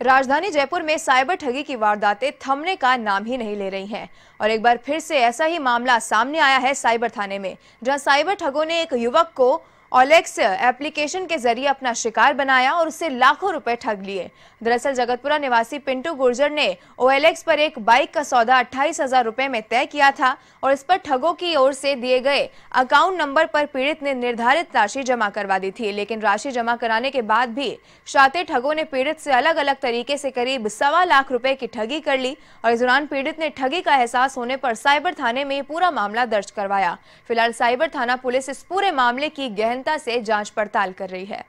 राजधानी जयपुर में साइबर ठगी की वारदातें थमने का नाम ही नहीं ले रही हैं। और एक बार फिर से ऐसा ही मामला सामने आया है साइबर थाने में, जहाँ साइबर ठगों ने एक युवक को ओलेक्स एप्लीकेशन के ज़रिए अपना शिकार बनाया और उससे लाखों रुपए ठग लिए। दरअसल जगतपुरा निवासी पिंटू गुर्जर ने ओएलएक्स पर एक बाइक का सौदा अट्ठाईस हज़ार रुपए में तय किया था और इस पर ठगों की ओर से दिए गए अकाउंट नंबर पर पीड़ित ने निर्धारित राशि जमा करवा दी थी। लेकिन राशि जमा कराने के बाद भी शातिर ठगों ने पीड़ित से अलग अलग तरीके से करीब सवा लाख रुपए की ठगी कर ली और इस दौरान पीड़ित ने ठगी का एहसास होने पर साइबर थाने में पूरा मामला दर्ज करवाया। फ़िलहाल साइबर थाना पुलिस इस पूरे मामले की गहनता से जाँच पड़ताल कर रही है।